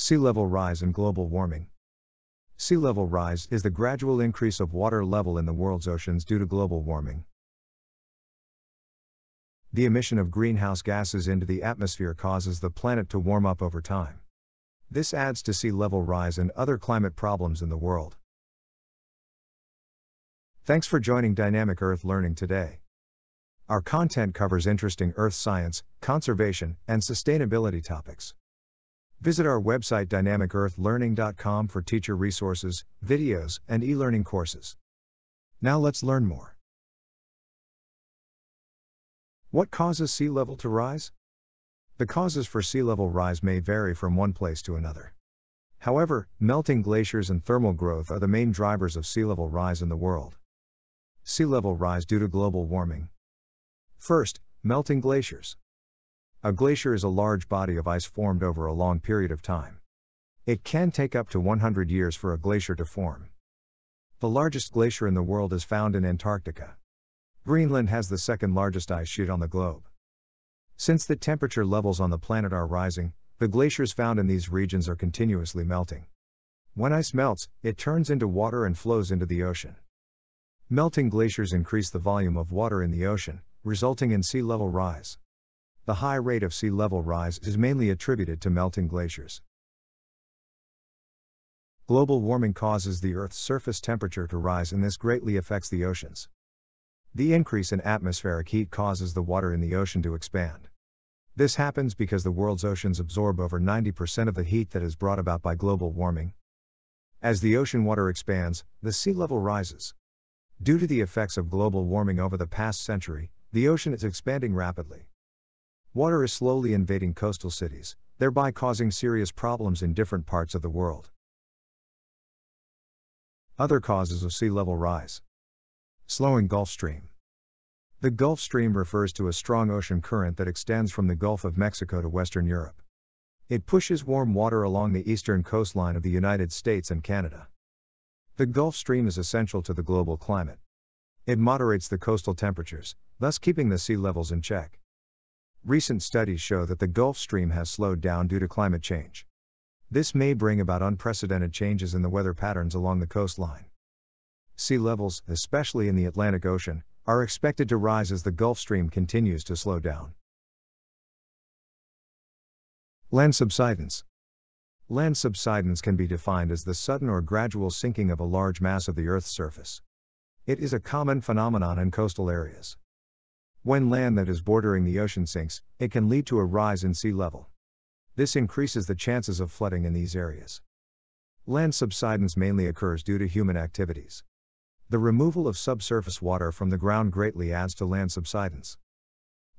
Sea level rise and global warming. Sea level rise is the gradual increase of water level in the world's oceans due to global warming. The emission of greenhouse gases into the atmosphere causes the planet to warm up over time. This adds to sea level rise and other climate problems in the world. Thanks for joining Dynamic Earth Learning today. Our content covers interesting earth science, conservation, and sustainability topics. Visit our website dynamicearthlearning.com for teacher resources, videos, and e learning courses. Now let's learn more. What causes sea level to rise? The causes for sea level rise may vary from one place to another. However, melting glaciers and thermal growth are the main drivers of sea level rise in the world. Sea level rise due to global warming. First, melting glaciers. A glacier is a large body of ice formed over a long period of time. It can take up to 100 years for a glacier to form. The largest glacier in the world is found in Antarctica. Greenland has the second largest ice sheet on the globe. Since the temperature levels on the planet are rising, the glaciers found in these regions are continuously melting. When ice melts, it turns into water and flows into the ocean. Melting glaciers increase the volume of water in the ocean, resulting in sea level rise. The high rate of sea level rise is mainly attributed to melting glaciers. Global warming causes the Earth's surface temperature to rise, and this greatly affects the oceans. The increase in atmospheric heat causes the water in the ocean to expand. This happens because the world's oceans absorb over 90% of the heat that is brought about by global warming. As the ocean water expands, the sea level rises. Due to the effects of global warming over the past century, the ocean is expanding rapidly. Water is slowly invading coastal cities, thereby causing serious problems in different parts of the world. Other causes of sea level rise. Slowing Gulf Stream. The Gulf Stream refers to a strong ocean current that extends from the Gulf of Mexico to Western Europe. It pushes warm water along the eastern coastline of the United States and Canada. The Gulf Stream is essential to the global climate. It moderates the coastal temperatures, thus keeping the sea levels in check. Recent studies show that the Gulf Stream has slowed down due to climate change. This may bring about unprecedented changes in the weather patterns along the coastline. Sea levels, especially in the Atlantic Ocean, are expected to rise as the Gulf Stream continues to slow down. Land subsidence. Land subsidence can be defined as the sudden or gradual sinking of a large mass of the Earth's surface. It is a common phenomenon in coastal areas. When land that is bordering the ocean sinks, it can lead to a rise in sea level. This increases the chances of flooding in these areas. Land subsidence mainly occurs due to human activities. The removal of subsurface water from the ground greatly adds to land subsidence.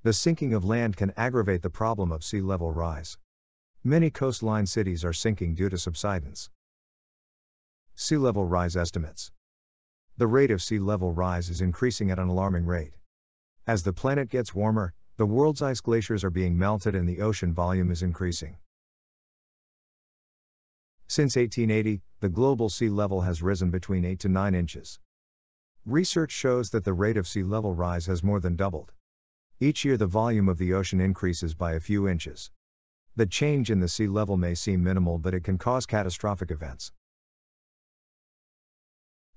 The sinking of land can aggravate the problem of sea level rise. Many coastline cities are sinking due to subsidence. Sea level rise estimates. The rate of sea level rise is increasing at an alarming rate. As the planet gets warmer, the world's ice glaciers are being melted and the ocean volume is increasing. Since 1880, the global sea level has risen between 8 to 9 inches. Research shows that the rate of sea level rise has more than doubled. Each year, the volume of the ocean increases by a few inches. The change in the sea level may seem minimal, but it can cause catastrophic events.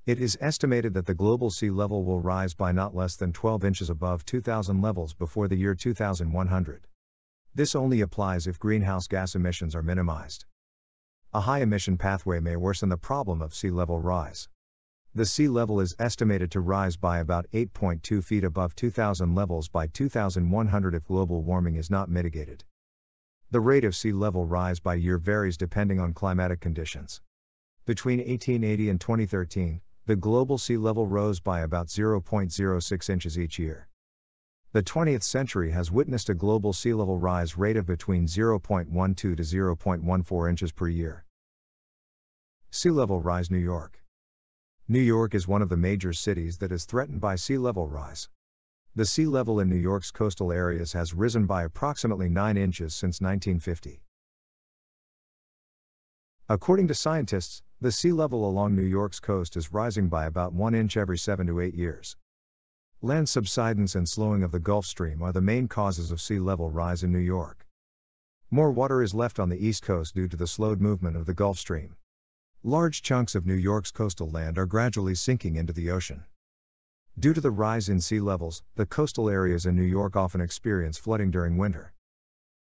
It is estimated that the global sea level will rise by not less than 12 inches above 2000 levels before the year 2100. This only applies if greenhouse gas emissions are minimized. A high emission pathway may worsen the problem of sea level rise. The sea level is estimated to rise by about 8.2 feet above 2000 levels by 2100 if global warming is not mitigated. The rate of sea level rise by year varies depending on climatic conditions. Between 1880 and 2013, the global sea level rose by about 0.06 inches each year. The 20th century has witnessed a global sea level rise rate of between 0.12 to 0.14 inches per year. Sea level rise New York. New York is one of the major cities that is threatened by sea level rise. The sea level in New York's coastal areas has risen by approximately 9 inches since 1950. According to scientists, the sea level along New York's coast is rising by about 1 inch every 7 to 8 years. Land subsidence and slowing of the Gulf Stream are the main causes of sea level rise in New York. More water is left on the East Coast due to the slowed movement of the Gulf Stream. Large chunks of New York's coastal land are gradually sinking into the ocean. Due to the rise in sea levels, the coastal areas in New York often experience flooding during winter.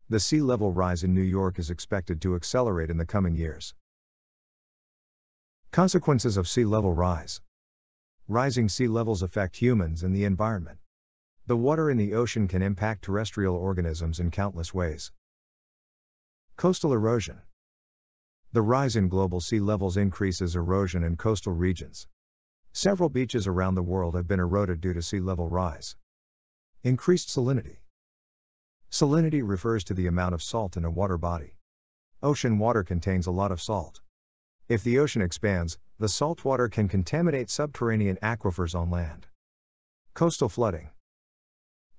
The sea level rise in New York is expected to accelerate in the coming years. Consequences of sea level rise Rising sea levels affect humans and the environment. The water in the ocean can impact terrestrial organisms in countless ways. Coastal erosion. The rise in global sea levels increases erosion in coastal regions. Several beaches around the world have been eroded due to sea level rise. Increased salinity. Salinity refers to the amount of salt in a water body. Ocean water contains a lot of salt. If the ocean expands, the salt water can contaminate subterranean aquifers on land. Coastal flooding.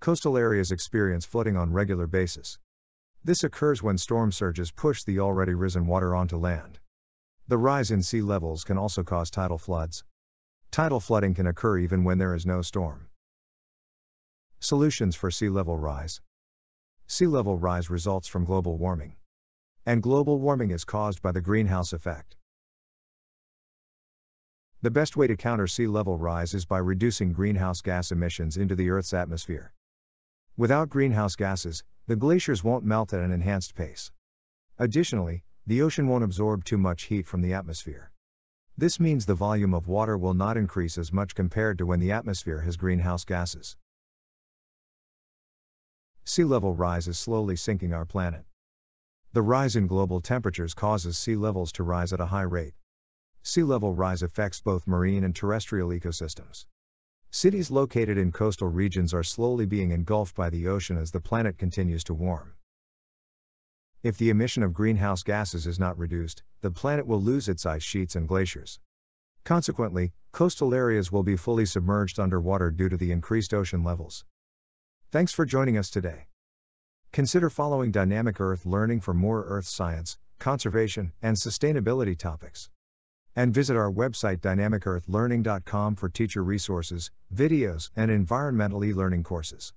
Coastal areas experience flooding on regular basis. This occurs when storm surges push the already risen water onto land. The rise in sea levels can also cause tidal floods. Tidal flooding can occur even when there is no storm. Solutions for sea level rise Sea level rise results from global warming. And global warming is caused by the greenhouse effect. The best way to counter sea level rise is by reducing greenhouse gas emissions into the Earth's atmosphere. Without greenhouse gases, the glaciers won't melt at an enhanced pace. Additionally, the ocean won't absorb too much heat from the atmosphere. This means the volume of water will not increase as much compared to when the atmosphere has greenhouse gases. Sea level rise is slowly sinking our planet. The rise in global temperatures causes sea levels to rise at a high rate. Sea level rise affects both marine and terrestrial ecosystems. Cities located in coastal regions are slowly being engulfed by the ocean as the planet continues to warm. If the emission of greenhouse gases is not reduced, the planet will lose its ice sheets and glaciers. Consequently, coastal areas will be fully submerged underwater due to the increased ocean levels. Thanks for joining us today. Consider following Dynamic Earth Learning for more Earth science, conservation, and sustainability topics. And visit our website dynamicearthlearning.com for teacher resources, videos, and environmental e learning courses.